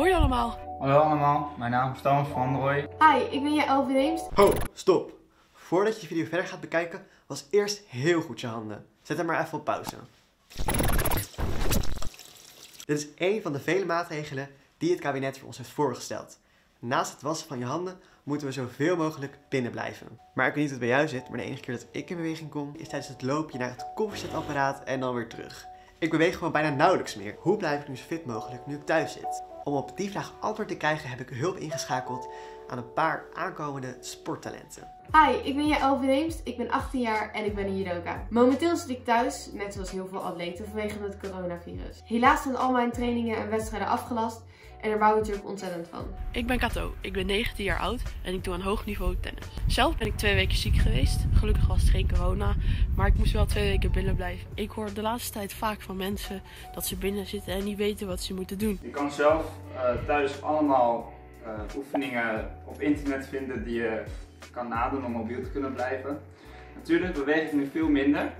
Hoi allemaal. Hallo allemaal, mijn naam is Thomas van Rooij. Hi, ik ben Elvin Deemst. Ho, stop. Voordat je de video verder gaat bekijken, was eerst heel goed je handen. Zet hem maar even op pauze. Dit is één van de vele maatregelen die het kabinet voor ons heeft voorgesteld. Naast het wassen van je handen moeten we zoveel mogelijk binnen blijven. Maar ik weet niet hoe het bij jou zit, maar de enige keer dat ik in beweging kom is tijdens het loopje naar het koffiezetapparaat en dan weer terug. Ik beweeg gewoon bijna nauwelijks meer. Hoe blijf ik nu zo fit mogelijk nu ik thuis zit? Om op die vraag antwoord te krijgen heb ik hulp ingeschakeld aan een paar aankomende sporttalenten. Hi, ik ben Elvin Deemst. Ik ben 18 jaar en ik ben een judoka. Momenteel zit ik thuis, net zoals heel veel atleten, vanwege het coronavirus. Helaas zijn al mijn trainingen en wedstrijden afgelast en daar bouw ik natuurlijk ontzettend van. Ik ben Kato, ik ben 19 jaar oud en ik doe aan hoog niveau tennis. Zelf ben ik twee weken ziek geweest. Gelukkig was het geen corona, maar ik moest wel twee weken binnen blijven. Ik hoor de laatste tijd vaak van mensen dat ze binnen zitten en niet weten wat ze moeten doen. Je kan zelf uh, thuis allemaal uh, oefeningen op internet vinden die je kan nadoen om mobiel te kunnen blijven. Natuurlijk beweeg ik nu veel minder.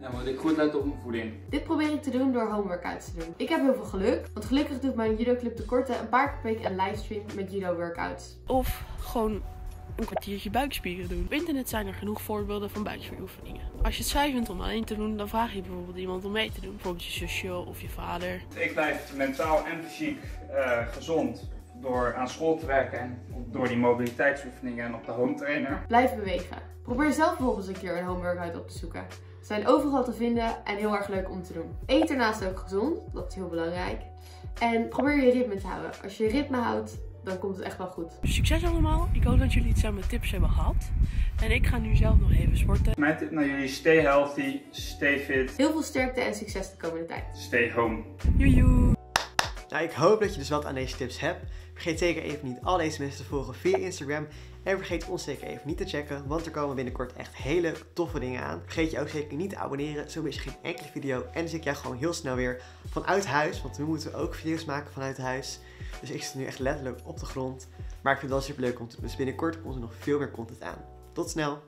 Dan moet ik goed letten op mijn voeding. Dit probeer ik te doen door homeworkouts te doen. Ik heb heel veel geluk, want gelukkig doet mijn judo club de korte een paar keer per week een livestream met judo workouts. Of gewoon een kwartiertje buikspieren doen. Op internet zijn er genoeg voorbeelden van buikspieroefeningen. Als je het saai vindt om alleen te doen, dan vraag je bijvoorbeeld iemand om mee te doen. Bijvoorbeeld je zusje of je vader. Ik blijf mentaal en fysiek uh, gezond door aan school te werken en door die mobiliteitsoefeningen en op de home trainer. Blijf bewegen. Probeer zelf bijvoorbeeld eens een keer een home workout op te zoeken. Ze zijn overal te vinden en heel erg leuk om te doen. Eet daarnaast ook gezond, dat is heel belangrijk. En probeer je ritme te houden. Als je je ritme houdt, dan komt het echt wel goed. Succes allemaal. Ik hoop dat jullie iets aan mijn tips hebben gehad. En ik ga nu zelf nog even sporten. Mijn tip naar jullie, stay healthy, stay fit. Heel veel sterkte en succes de komende tijd. Stay home. Joejoe. Nou, ik hoop dat je dus wat aan deze tips hebt. Vergeet zeker even niet al deze mensen te volgen via Instagram. En vergeet ons zeker even niet te checken, want er komen binnenkort echt hele toffe dingen aan. Vergeet je ook zeker niet te abonneren, zo mis je geen enkele video. En dan zie ik jou gewoon heel snel weer vanuit huis, want we moeten ook video's maken vanuit huis. Dus ik zit nu echt letterlijk op de grond. Maar ik vind het wel super leuk om te. Dus binnenkort komt er nog veel meer content aan. Tot snel!